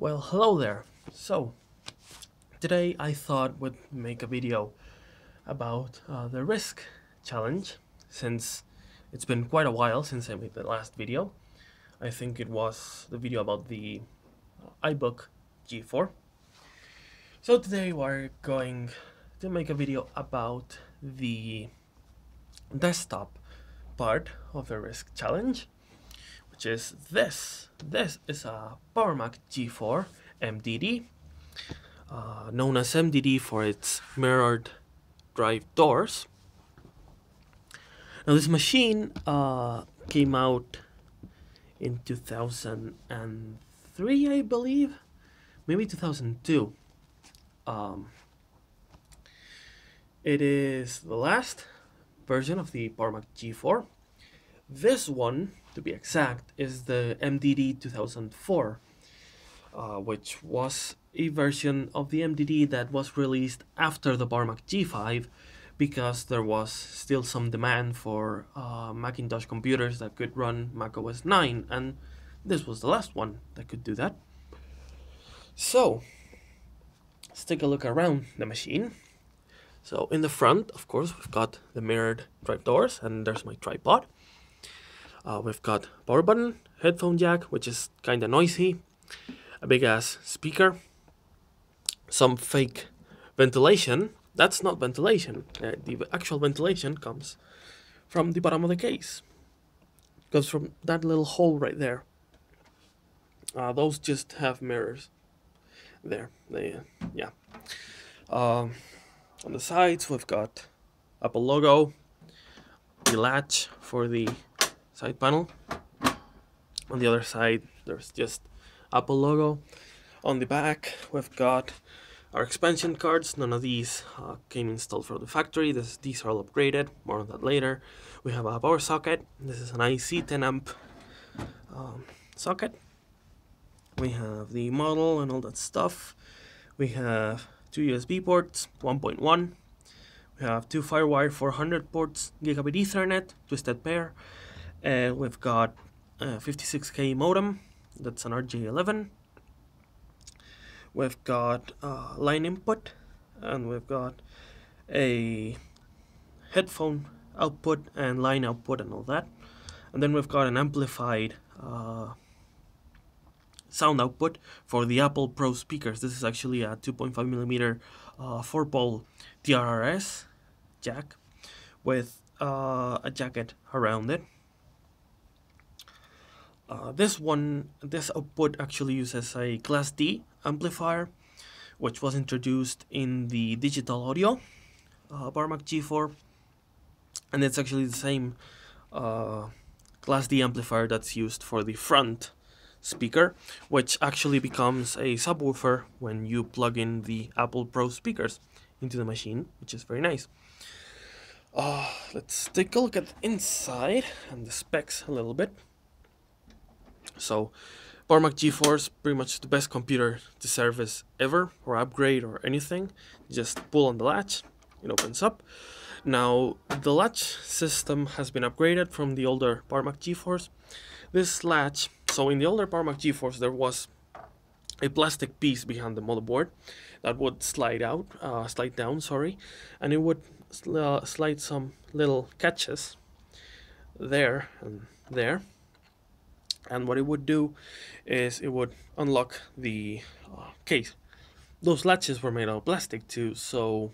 Well, hello there. So, today I thought would make a video about uh, the RISC Challenge, since it's been quite a while since I made the last video. I think it was the video about the uh, iBook G4. So today we're going to make a video about the desktop part of the RISC Challenge which is this. This is a PowerMac G4 MDD, uh, known as MDD for its mirrored drive doors. Now this machine uh, came out in 2003, I believe, maybe 2002. Um, it is the last version of the PowerMac G4. This one to be exact, is the MDD 2004, uh, which was a version of the MDD that was released after the PowerMac G5 because there was still some demand for uh, Macintosh computers that could run Mac OS 9, and this was the last one that could do that. So, let's take a look around the machine. So in the front, of course, we've got the mirrored drive doors, and there's my tripod. Uh, we've got power button, headphone jack, which is kind of noisy, a big ass speaker, some fake ventilation. That's not ventilation. Uh, the actual ventilation comes from the bottom of the case. Goes from that little hole right there. Uh, those just have mirrors. There, they, yeah. Um, on the sides, we've got Apple logo, the latch for the side panel. On the other side, there's just Apple logo. On the back, we've got our expansion cards. None of these uh, came installed from the factory. This, these are all upgraded. More on that later. We have a power socket. This is an IC 10 amp um, socket. We have the model and all that stuff. We have two USB ports, 1.1. We have two FireWire 400 ports, gigabit Ethernet, twisted pair, uh, we've got a 56k modem, that's an RJ11. We've got uh, line input, and we've got a headphone output and line output and all that. And then we've got an amplified uh, sound output for the Apple Pro speakers. This is actually a 2.5 millimeter uh, 4 pole TRRS jack with uh, a jacket around it. Uh, this one, this output actually uses a Class D amplifier, which was introduced in the digital audio uh, PowerMac G4, and it's actually the same uh, Class D amplifier that's used for the front speaker, which actually becomes a subwoofer when you plug in the Apple Pro speakers into the machine, which is very nice. Uh, let's take a look at the inside and the specs a little bit. So PowerMac G4 is pretty much the best computer to service ever or upgrade or anything. Just pull on the latch, it opens up. Now the latch system has been upgraded from the older PowerMac G4s. This latch, so in the older PowerMac G4s there was a plastic piece behind the motherboard that would slide out, uh, slide down, sorry, and it would sl uh, slide some little catches there and there and what it would do is it would unlock the uh, case. Those latches were made out of plastic too so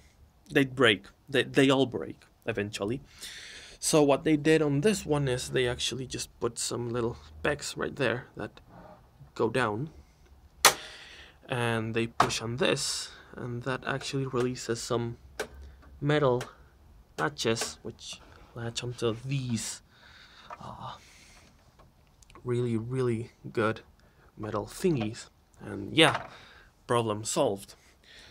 they'd break. They, they all break eventually. So what they did on this one is they actually just put some little pegs right there that go down. And they push on this and that actually releases some metal latches which latch onto these uh, really, really good metal thingies. And yeah, problem solved.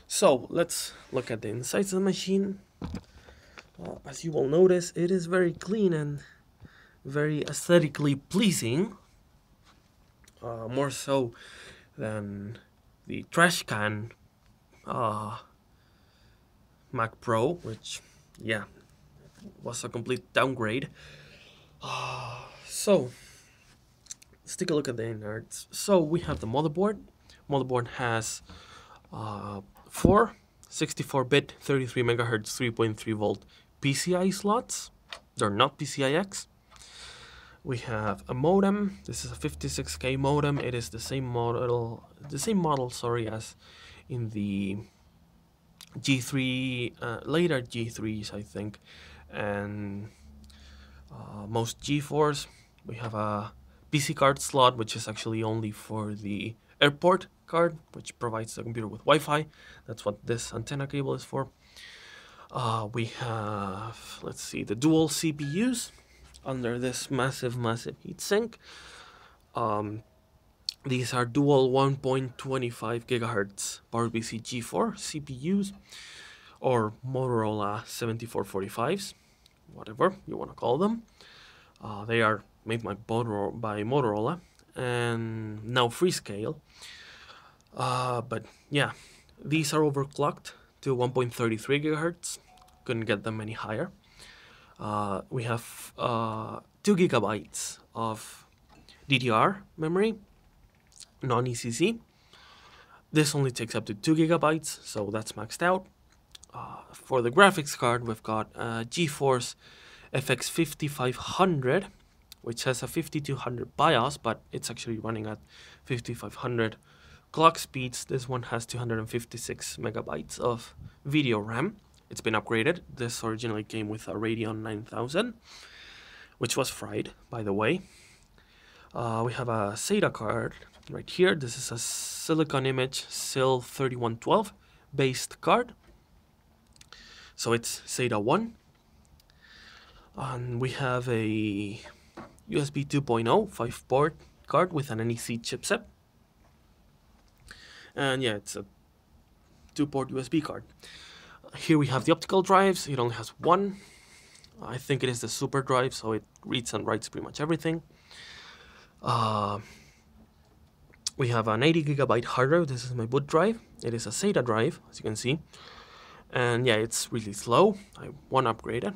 So let's look at the insides of the machine. Uh, as you will notice, it is very clean and very aesthetically pleasing. Uh, more so than the trash can uh, Mac Pro, which, yeah, was a complete downgrade. Uh, so, let's take a look at the innards. So we have the motherboard, motherboard has uh, four 64-bit 33 megahertz 3.3 volt PCI slots. They're not PCIX. We have a modem. This is a 56k modem. It is the same model, the same model, sorry, as in the G3, uh, later G3s, I think, and uh, most G4s. We have a PC card slot, which is actually only for the airport card, which provides the computer with Wi-Fi. That's what this antenna cable is for. Uh, we have, let's see, the dual CPUs under this massive, massive heatsink. Um, these are dual 1.25 gigahertz PowerPC G4 CPUs or Motorola 7445s, whatever you want to call them. Uh, they are made by, by Motorola and now Freescale. Uh, but yeah, these are overclocked to 1.33 gigahertz. Couldn't get them any higher. Uh, we have uh, 2 gigabytes of DDR memory, non-ECC. This only takes up to 2 gigabytes, so that's maxed out. Uh, for the graphics card, we've got uh, GeForce FX 5500, which has a 5200 BIOS, but it's actually running at 5500 clock speeds. This one has 256 megabytes of video RAM. It's been upgraded. This originally came with a Radeon 9000, which was fried, by the way. Uh, we have a SATA card right here. This is a Silicon Image SIL 3112 based card. So it's SATA 1. And we have a USB 2.0 5 port card with an NEC chipset. And yeah, it's a 2 port USB card. Here we have the optical drives. It only has one. I think it is the super drive, so it reads and writes pretty much everything. Uh, we have an 80 gigabyte hard drive. This is my boot drive. It is a SATA drive, as you can see. And yeah, it's really slow. I want to upgrade it.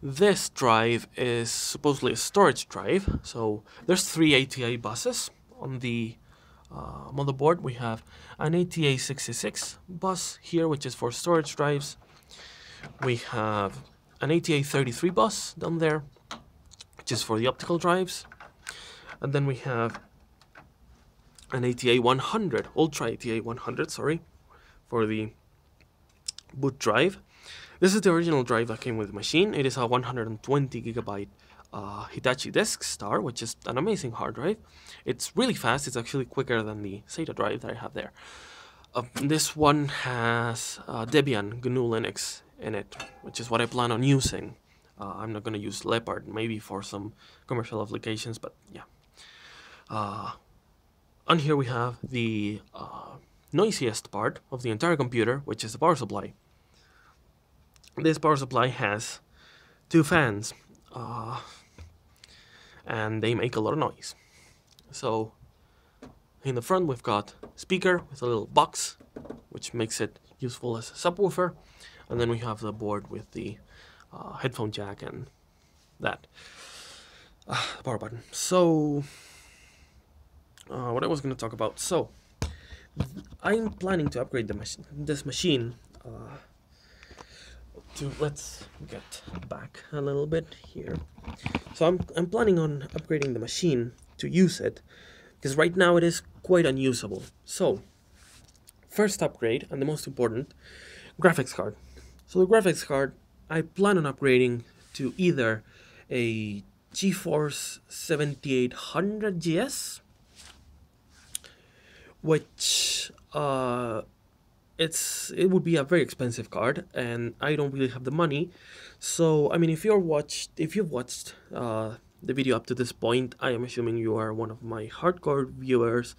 This drive is supposedly a storage drive. So there's three ATA buses on the uh, motherboard, we have an ATA66 bus here, which is for storage drives. We have an ATA33 bus down there, which is for the optical drives. And then we have an ATA100, Ultra ATA100, sorry, for the boot drive. This is the original drive that came with the machine. It is a 120 gigabyte uh, Hitachi Deskstar, which is an amazing hard drive. It's really fast. It's actually quicker than the SATA drive that I have there. Uh, this one has uh, Debian GNU Linux in it, which is what I plan on using. Uh, I'm not going to use Leopard, maybe for some commercial applications, but yeah. Uh, on here we have the uh, noisiest part of the entire computer, which is the power supply. This power supply has two fans. Uh, and they make a lot of noise. So in the front we've got speaker with a little box which makes it useful as a subwoofer and then we have the board with the uh, headphone jack and that uh, power button. So uh, what I was going to talk about. So I'm planning to upgrade the mach this machine uh, to let's get back a little bit here. So I'm, I'm planning on upgrading the machine to use it because right now it is quite unusable. So first upgrade and the most important graphics card. So the graphics card I plan on upgrading to either a GeForce 7800 GS which uh, it's it would be a very expensive card and I don't really have the money. So I mean if you're watched if you've watched uh, the video up to this point I am assuming you are one of my hardcore viewers.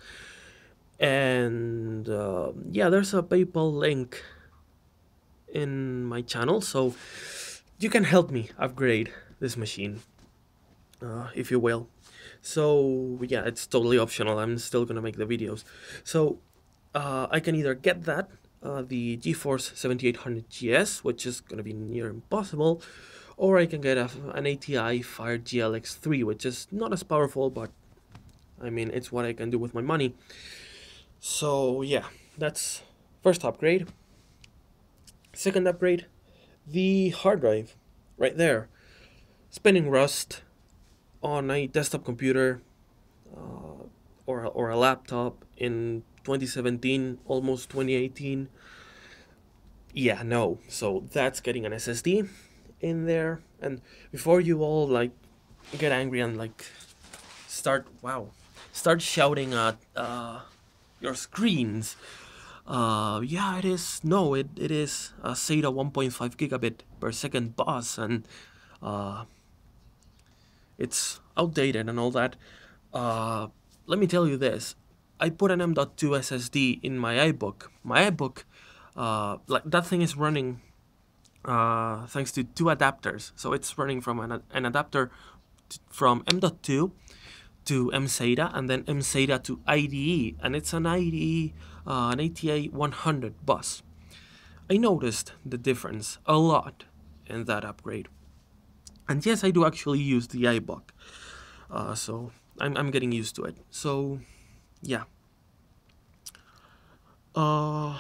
And uh, yeah there's a PayPal link in my channel so you can help me upgrade this machine uh, if you will. So yeah it's totally optional. I'm still gonna make the videos. So uh, I can either get that uh, the GeForce 7800 GS, which is going to be near impossible, or I can get a, an ATI FireGL X3, which is not as powerful, but I mean, it's what I can do with my money. So yeah, that's first upgrade. Second upgrade, the hard drive, right there. Spinning Rust on a desktop computer uh, or, or a laptop in 2017, almost 2018. Yeah, no. So that's getting an SSD in there. And before you all like get angry and like start, wow, start shouting at uh, your screens. Uh, yeah, it is. No, it, it is a SATA 1.5 gigabit per second bus, and uh, it's outdated and all that. Uh, let me tell you this: I put an M.2 SSD in my iBook. My iBook, uh, like that thing is running uh, thanks to two adapters. So it's running from an, an adapter from M.2 to mSATA and then mSATA to IDE and it's an IDE, uh, an ATA 100 bus. I noticed the difference a lot in that upgrade. And yes, I do actually use the iBook, uh, so I'm, I'm getting used to it. So, yeah. Uh,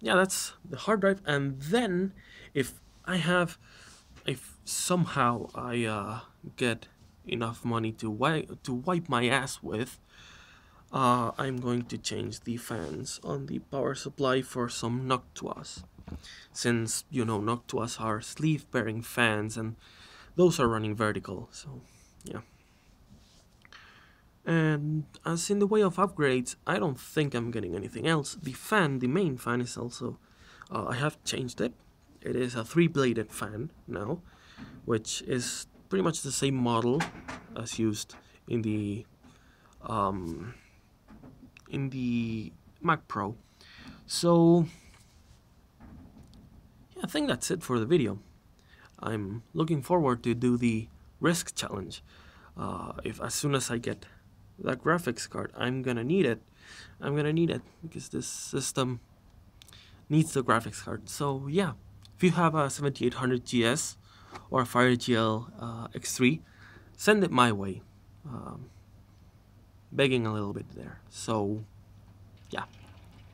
yeah, that's the hard drive. And then, if I have, if somehow I uh, get enough money to wipe to wipe my ass with, uh, I'm going to change the fans on the power supply for some Noctuas, since you know Noctuas are sleeve bearing fans and those are running vertical. So yeah. And as in the way of upgrades, I don't think I'm getting anything else. The fan, the main fan, is also uh, I have changed it. It is a three-bladed fan now, which is pretty much the same model as used in the um, in the Mac Pro. So yeah, I think that's it for the video. I'm looking forward to do the RISC challenge. Uh, if as soon as I get that graphics card, I'm gonna need it. I'm gonna need it because this system needs the graphics card. So yeah, if you have a 7800 GS or a FireGL uh, X3, send it my way. Um, begging a little bit there. So, yeah,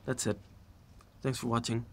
that's it. Thanks for watching.